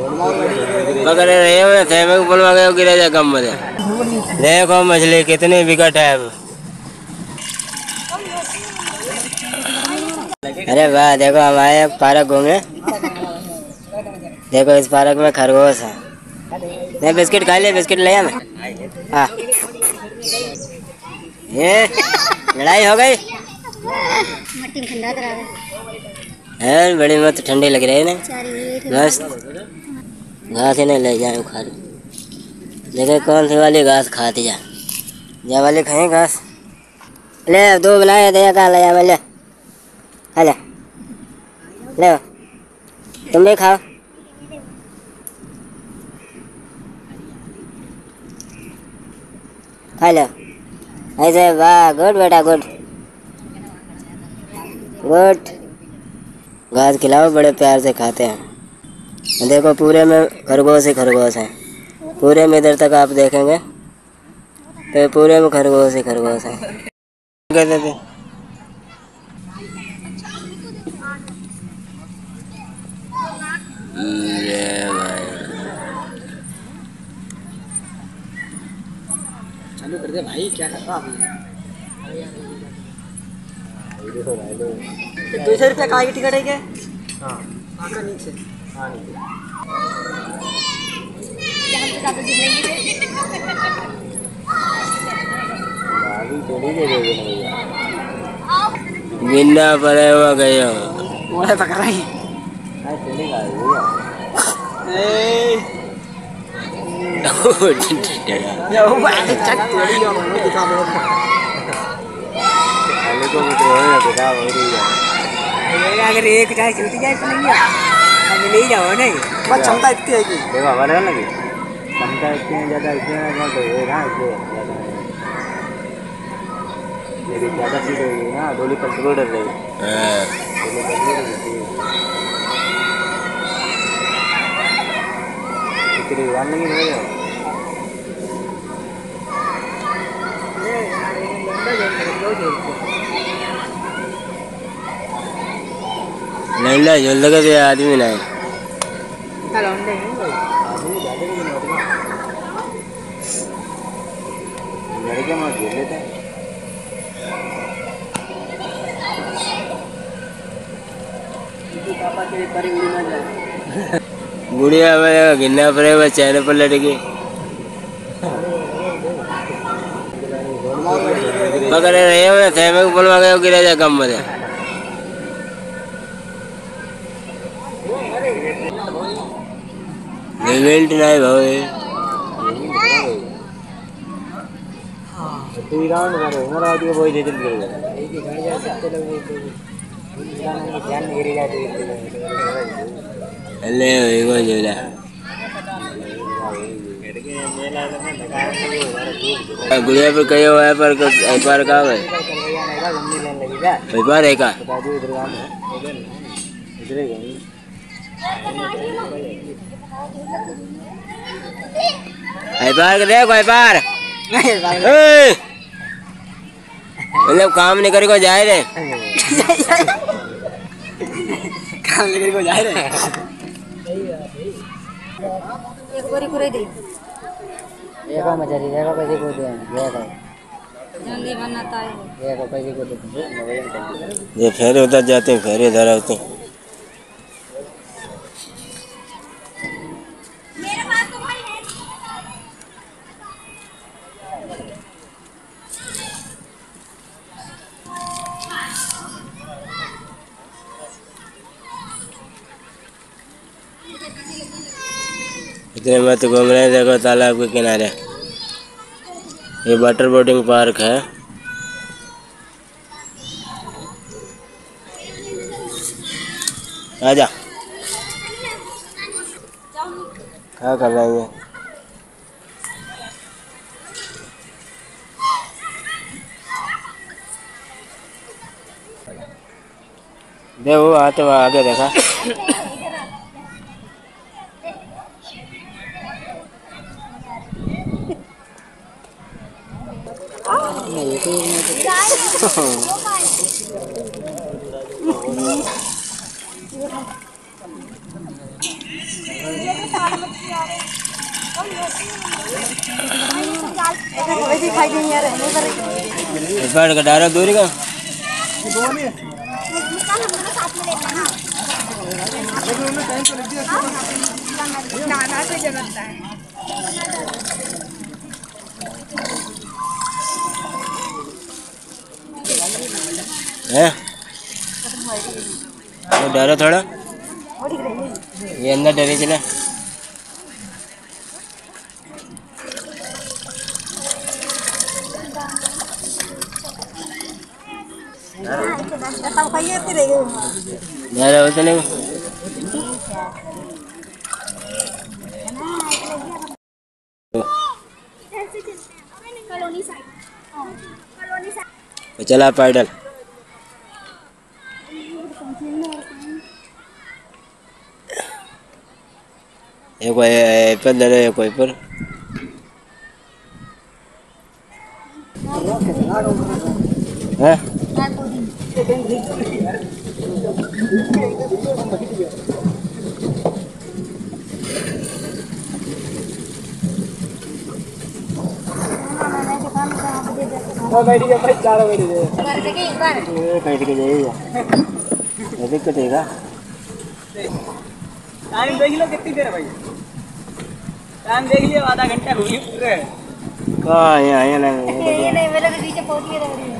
पकड़ रहे हो थे में ऊपर में गिरे जा कम में देखो मछली कितनी विकट है अरे वाह देखो हमारे पार्क घूमे देखो इस पार्क में खरगोश है। नहीं बिस्किट खा लिया बिस्किट ले मैं हाँ। ये लड़ाई हो गई? है बड़ी मत ठंडी लग रही है ना? मस्त। घास ही नहीं ले जाए उखाड़ देखो कौन सी वाली घास खाती जा जा वाली खाए घास। ले दो बनाए दे कहाँ ले जा ले। खा ले तुम भी खाओ। खा लो। ऐसे वाह, गुड बेटा, गुड। गुड। घास खिलाओ, बड़े प्यार से खाते हैं। देखो पूरे में खरगोश ही खरगोश है। पूरे में इधर तक आप देखेंगे तो पूरे में खरगोश ही खरगोश है। कहते थे? ये भाई चालू कर दे भाई क्या कर रहा दो सौ रुपया का टिकट है क्या? हाँ। हाँ नीचे। गिन्ना पड़े हुआ गए हो मोड़ा पकड़ रही या वो बात चक तेरी यो मैं दिखा दो अगर एक चाय चलती जाए तो नहीं हम ले जाओ नहीं बस क्षमता इतनी है कि देखो हमारे लगी क्षमता इतनी ज़्यादा इतने तो ये ना इसलिए ज़्यादा मेरी ज़्यादा सीट होगी ना डोली कंट्रोल कर रही डोली कंट्रोल इतनी उड़ान लगी नहीं है नहीं ला जल्द का भी आदमी नहीं चलो अंडे नहीं भाई लड़के मत झेल लेते पापा तेरे परी उड़ी ना जाए बुढ़िया में गिरना पड़ेगा चैन पर लड़की पकड़ रहे हो थे में ऊपर में गिरे जा कम में पेमेंट नहीं भाव तू राउंड मारो हमारा आदमी कोई दे चल गया। अल्ले वो जोला गुड़िया पे कहीं हुआ है पर एक बार कहा है एक बार एक एक बार देखो एक बार ए! मतलब काम नहीं करेगा जाए रे काम लेकर को जा रहे एक बोरी पूरे दे देखो मचारी देखो कैसे को दे देखो जल्दी बनाता है देखो कैसे को दे ये फिर उधर जाते हैं फिर इधर आते हैं इतने मत घूम रहे हैं, देखो तालाब के किनारे। ये वाटर बोटिंग पार्क है। आजा। क्या कर रहे हैं देखो आते आगे देखा। बार का डायरेक्ट दूरी का? है? डरो थोड़ा। ये अंदर डरे चले। डरो चले तो चला पैडल एक कोई एप्पल दे रहे कोई पर हैं बैठ के जाइए ये कटेगा टाइम देख लो कितनी देर है भाई। टाइम देख लियो आधा घंटा हुई पूरे कहाँ है यहाँ यहाँ ये नहीं मेरे तो पीछे पहुँच गया रही है।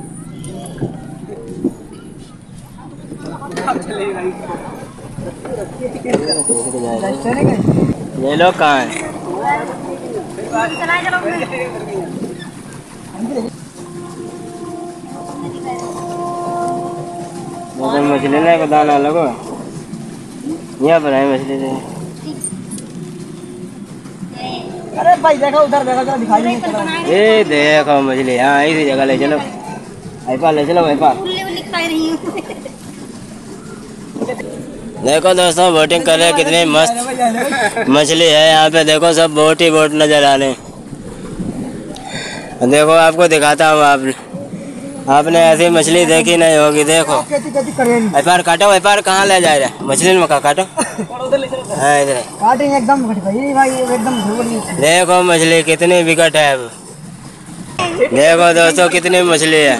ये लोग कहाँ हैं मछली को दाना लगो। यहाँ पर है मछली अरे भाई देखो उधर देखो दिखाई नहीं देखो मछली हाँ इसी जगह ले चलो। ले चलो हूँ। देखो दोस्तों बोटिंग कर रहे हैं कितनी मस्त मछली है यहाँ पे। देखो सब बोट ही बोट नज़र आ रहे हैं। देखो आपको दिखाता हूँ आप। आपने ऐसी मछली देखी नहीं होगी देखो। व्यापार काटो व्यापार कहाँ ले जा रहा है? मछली में कहा काटो? उधर ले चलो हाँ इधर है। देखो मछली कितनी विकट है अब। देखो दोस्तों कितनी मछली है।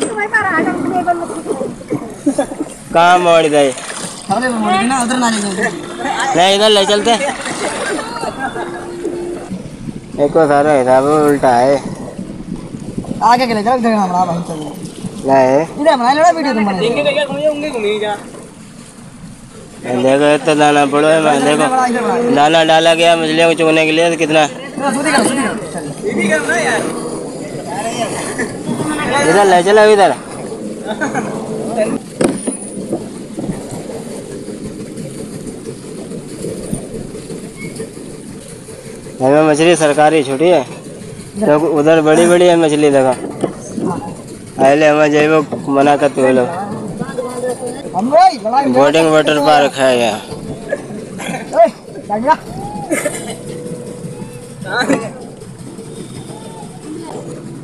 कहाँ मोड़ ले नहीं इधर ले चलते। देखो सारा हिसाब उल्टा है। आगे के ले चलो इधर हमारा भाई चलो। नहीं। इधर वीडियो तुम बना देंगे देखा घूमिए होंगे घूमिए जा देखो इतना दाना पड़ो है मैं देखो। दाना डाला गया मछलियों को चुगने के लिए तो कितना? इधर ले, चलो इधर। हमें मछली सरकारी छुट्टी है। तो उधर बड़ी बड़ी है मछली, देखो। पहले हमें जैव मना करते हुए लोग भाई लड़ाई बोटिंग वाटर पार्क है यहाँ। लगा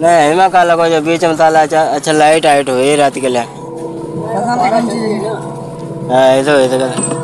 नहीं हिमा का लगो जो बीच में ताला अच्छा अच्छा लाइट आइट हुई रात के लिए। चीज़ हाँ ऐसा ऐसा